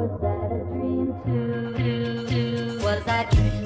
was that a dream too? Was that dream?